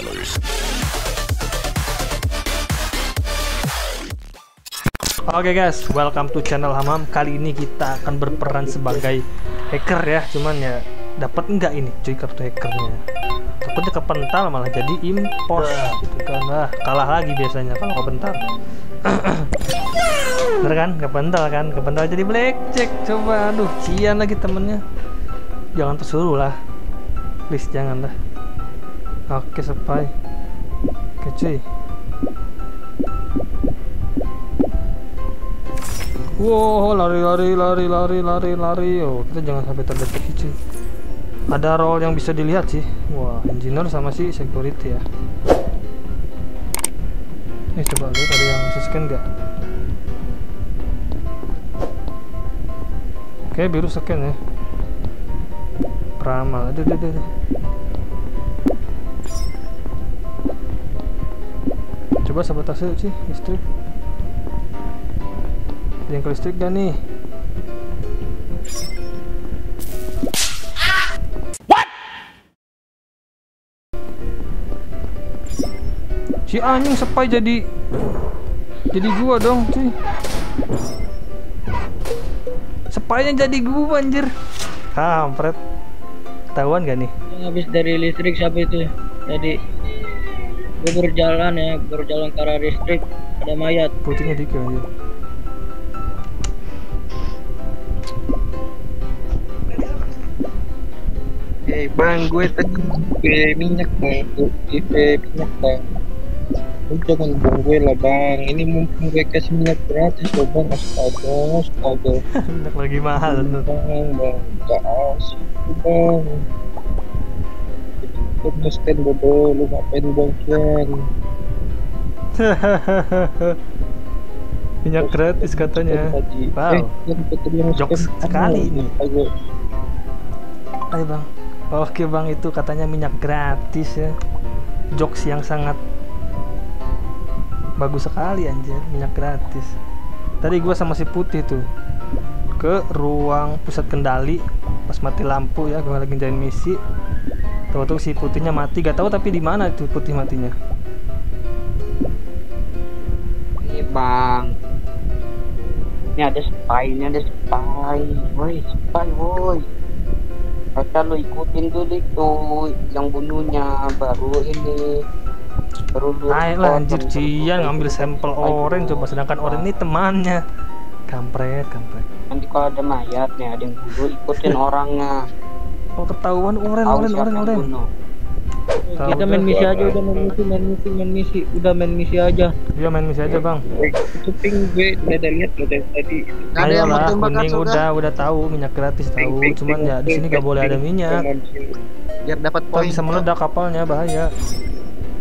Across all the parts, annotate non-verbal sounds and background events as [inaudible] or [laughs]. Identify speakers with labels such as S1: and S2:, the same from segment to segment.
S1: Dwellers.
S2: Oke guys, welcome to channel Hamam. Kali ini kita akan berperan sebagai hacker ya. Cuman ya dapat enggak ini cuy kartu hackernya? Takutnya kepental malah jadi impos gitu kan. Nah, kalah lagi biasanya kalau kepental. Bener kan? Kepental kan? Kepental jadi blackjack. Coba aduh, cian lagi temennya. Jangan tersuruh lah. Please jangan lah. Oke, sepai. Oke cuy. Wow, lari lari lari lari lari lari. Oh, kita jangan sampai terdeteksi cuy. Ada role yang bisa dilihat sih. Wah, engineer sama si security ya. Ini coba lihat ada yang scan nggak? Oke, biru scan ya. Peramal, aduh, aduh, aduh. Coba sabotase sih listrik. Yang ke listrik gak nih? Si anjing sepai jadi jadi gua dong, cuy. Sepainya jadi gua anjir. Kampret. Ketahuan gak nih?
S3: Yang habis dari listrik siapa itu tadi gue berjalan ya berjalan ke arah listrik ada mayat
S2: Putihnya dikit anjir.
S4: Eh bang, gue tadi pakai minyak bang, pakai minyak bang. Lu jangan bang gue lah bang, ini mumpung gue kasih minyak gratis loh bang, astaga, astaga. [laughs]
S2: Minyak lagi mahal tuh.
S4: Bang, bang, gak asik bang. Scan bodoh, lu ngapain Kian? [laughs]
S2: Minyak gratis katanya. Wow.
S4: Eh,
S2: Jokes
S4: scan.
S2: sekali ini.
S4: Ayo.
S2: Bang. Oke bang itu katanya minyak gratis ya. Jokes yang sangat bagus sekali anjir minyak gratis. Tadi gua sama si putih tuh ke ruang pusat kendali pas mati lampu ya gua lagi jalan misi. Tahu-tahu si putihnya mati gak tahu tapi di mana itu putih matinya.
S5: Ini bang. Ini ada spy, ini ada spy. Woi, spy woi. Kata lu ikutin dulu itu Yang bunuhnya Baru ini. Baru lu
S2: Ayo Cian
S5: lu
S2: ngambil sampel orange coba sedangkan orange ini temannya. Kampret, kampret.
S5: Nanti kalau ada mayat nih Ada yang bunuh ikutin orangnya
S2: Oh ketahuan orange,
S5: siapa
S2: orange,
S5: yang
S2: orange.
S5: bunuh
S2: Tahu
S3: kita main misi aja udah main misi main misi main misi udah main misi aja
S2: Iya main misi aja bang.
S4: Itu ping gue udah ada lihat dari tadi.
S1: Ada
S2: Ayo
S1: yang mau
S2: lah,
S1: tembak
S2: kuning
S1: Atsuga?
S2: udah udah tahu minyak gratis tahu. Cuman ya di sini gak boleh ada minyak.
S1: Biar dapat
S2: Ntar
S1: poin.
S2: bisa meledak kapalnya bahaya.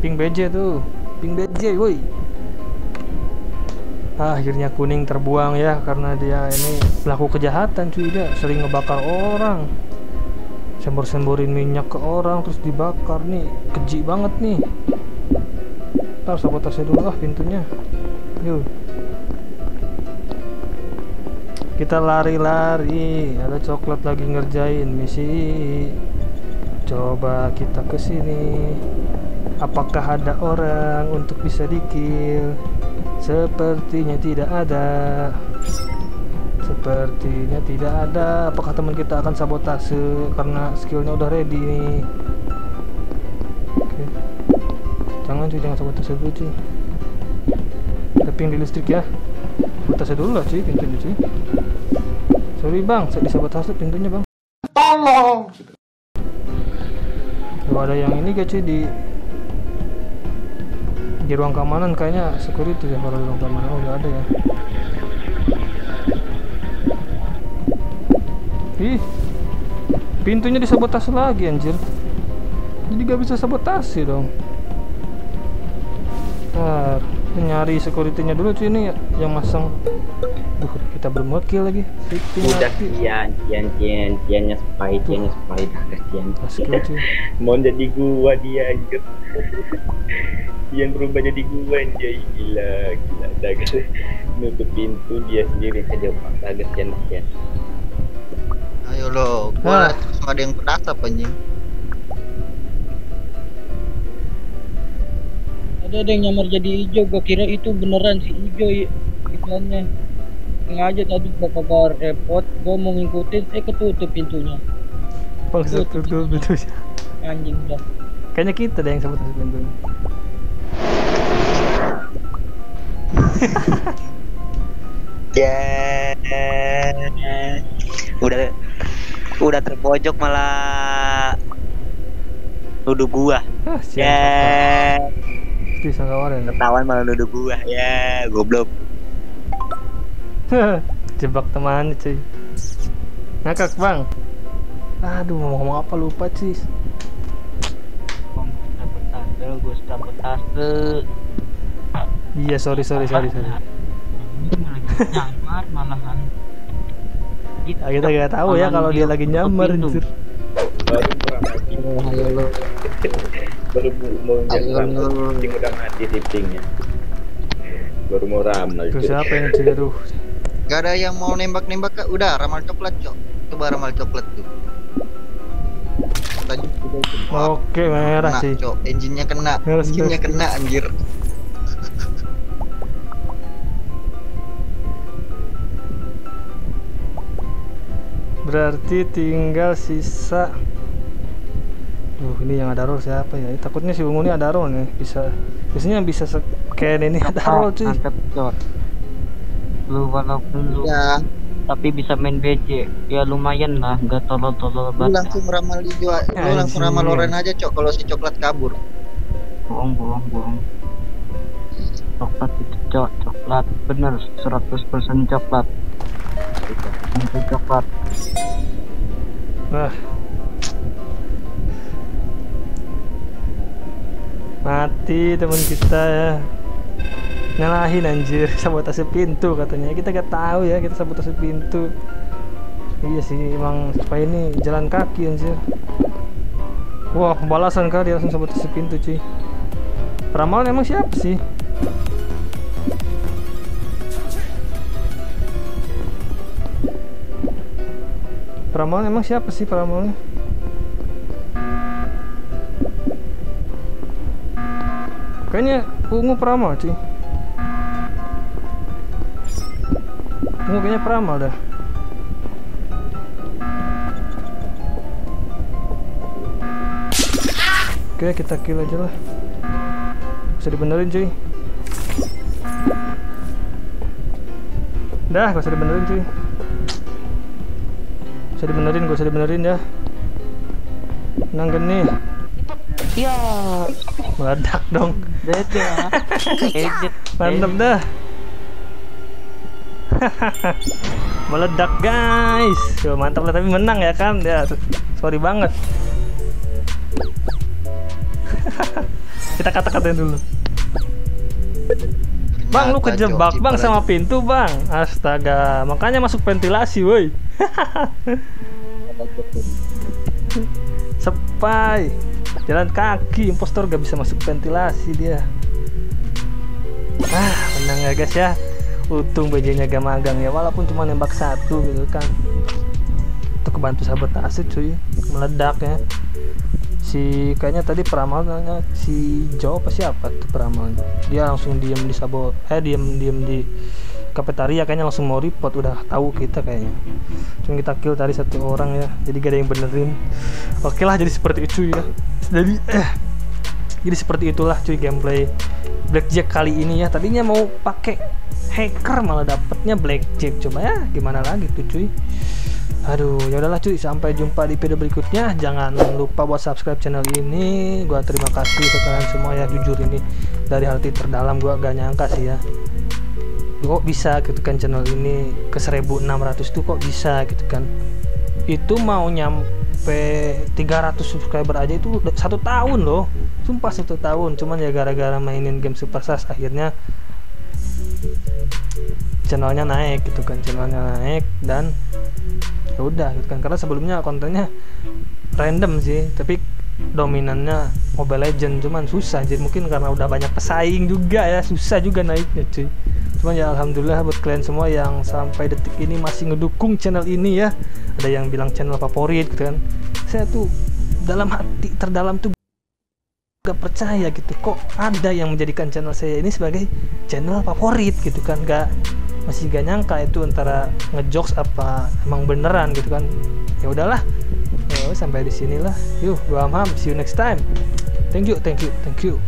S2: Ping BJ tuh, ping BJ, woi. Ah, akhirnya kuning terbuang ya karena dia ini pelaku kejahatan cuy dia sering ngebakar orang. Sembur-semburin minyak ke orang terus dibakar nih, keji banget nih. Ntar sabotase dulu ah pintunya. Yuk. Kita lari-lari, ada coklat lagi ngerjain misi. Coba kita ke sini. Apakah ada orang untuk bisa dikill? Sepertinya tidak ada. Sepertinya tidak ada. Apakah teman kita akan sabotase karena skillnya udah ready nih? Oke. Jangan cuy, jangan sabotase dulu cuy. Tapi di listrik ya. Sabotase dulu lah cuy pintunya cuy. Sorry bang, saya disabotase pintunya bang.
S1: Tolong.
S2: Kalau ada yang ini gak cuy di di ruang keamanan kayaknya security ya kalau di ruang keamanan oh nggak ada ya ih pintunya disabotase lagi anjir jadi gak bisa sabotase dong Ntar nyari security-nya dulu cuy ini yang masang Duh, kita belum kill lagi Safety
S5: Udah
S2: mati.
S5: Cian, Cian, Cian, Ciannya spy, Ciannya spy
S2: cuy [laughs]
S4: Mau jadi gua dia anjir. [laughs] Cian berubah jadi gua anjir. Gila, gila. Dah kan. Nutup pintu dia sendiri saja paksa kasihan Cian.
S1: Ayo lo, gua langsung ada yang pedasap anjing.
S3: Tadi ada yang nyamar jadi hijau, gua kira itu beneran si hijau i- iklannya. Sengaja tadi gua kagak repot, gua mau ngikutin, eh ketutup pintunya.
S2: Bangsat tutup pintunya.
S3: Anjing dah.
S2: Kayaknya kita deh yang sabotase pintunya. [laughs]
S5: Ya. Udah udah terpojok malah nuduh gua.
S2: Ah.
S5: Ya.
S2: Bisa kawarin.
S5: Ketahuan malah nuduh gua. Ya, goblok.
S2: Jebak teman cuy. Ngakak bang. Aduh mau ngomong apa lupa cuy.
S3: Gua sabotase.
S2: Iya sorry sorry sorry sorry.
S3: Nyamar malahan.
S2: Nah, kita gak tahu ya kalau dia lagi nyamar anjir.
S4: baru kurang lagi baru mau nyerang shifting udah mati shiftingnya baru mau ramal
S2: Tuh
S4: cuy.
S2: siapa yang aduh.
S1: Gak ada yang mau nembak-nembak kak. Udah ramal coklat cok. Coba ramal coklat tuh.
S2: Oke merah sih.
S1: cok. Engine-nya kena. Engine-nya kena anjir.
S2: Berarti tinggal sisa Duh ini yang ada roll siapa ya? Takutnya si Ungu ini ada roll nih bisa Biasanya yang bisa scan ini ada roll cuy
S3: Mantap cot. Lu walaupun lu
S1: Ya,
S3: tapi bisa main BC ya lumayan lah nggak tolol-tolol
S1: lu
S3: banget
S1: langsung ramal hijau. Lu langsung ramal Loren aja cok. Kalau si coklat kabur.
S3: bohong bohong bohong coklat itu cok coklat bener 100% coklat itu coklat
S2: Wah. Mati teman kita ya. Nyalahin anjir. [laughs] Sabotase pintu katanya. Kita gak tahu ya kita sabotase pintu. Iya sih emang supaya ini jalan kaki anjir. Wah pembalasan kali langsung sabotase pintu cuy. Ramalan emang siapa sih? Peramal emang siapa sih peramalnya? Kayaknya ungu peramal cuy. Ungu kayaknya peramal dah. Oke kita kill aja lah. Bisa dibenerin cuy. Dah, gak usah dibenerin cuy bisa dibenerin gak usah dibenerin ya. Nang geni
S3: ya
S2: meledak dong.
S3: Beda.
S2: Mantap dah. [laughs] Meledak guys. Yo, mantap lah tapi menang ya kan? Ya sorry banget. [laughs] Kita kata-katain dulu Bang, lu kejebak bang sama pintu bang. Astaga, makanya masuk ventilasi, woi. [laughs] Sepai, jalan kaki, impostor gak bisa masuk ventilasi dia. Ah, menang ya guys ya. Untung BJ-nya gak magang ya, walaupun cuma nembak satu gitu kan. Itu kebantu sabotase cuy, meledak ya. Si kayaknya tadi peramalnya si Jo apa siapa tuh peramalnya. Dia langsung diem di sabot, eh diem diem di kafetaria kayaknya langsung mau report udah tahu kita kayaknya. Cuma kita kill tadi satu orang ya, jadi gak ada yang benerin. Oke lah jadi seperti itu ya. Jadi eh jadi seperti itulah cuy gameplay blackjack kali ini ya. Tadinya mau pakai hacker malah dapetnya blackjack. Coba ya gimana lagi tuh cuy. Aduh, ya udahlah cuy, sampai jumpa di video berikutnya. Jangan lupa buat subscribe channel ini. Gua terima kasih ke kalian semua ya, jujur ini dari hati terdalam gua gak nyangka sih ya. Kok bisa gitu kan channel ini ke 1600 tuh kok bisa gitu kan. Itu mau nyampe 300 subscriber aja itu satu tahun loh. Sumpah satu tahun, cuman ya gara-gara mainin game Super Sas akhirnya channelnya naik gitu kan channelnya naik dan ya udah gitu kan. Karena sebelumnya kontennya random sih tapi dominannya Mobile Legend cuman susah. Jadi mungkin karena udah banyak pesaing juga ya susah juga naiknya cuy. Cuman ya alhamdulillah buat kalian semua yang sampai detik ini masih ngedukung channel ini ya. Ada yang bilang channel favorit gitu kan. Saya tuh dalam hati terdalam tuh gak percaya gitu. Kok ada yang menjadikan channel saya ini sebagai channel favorit gitu kan? Gak masih gak nyangka itu antara ngejokes apa emang beneran gitu kan? Ya udahlah. Ya sampai di sinilah. Yuk gua Amham see you next time. Thank you thank you thank you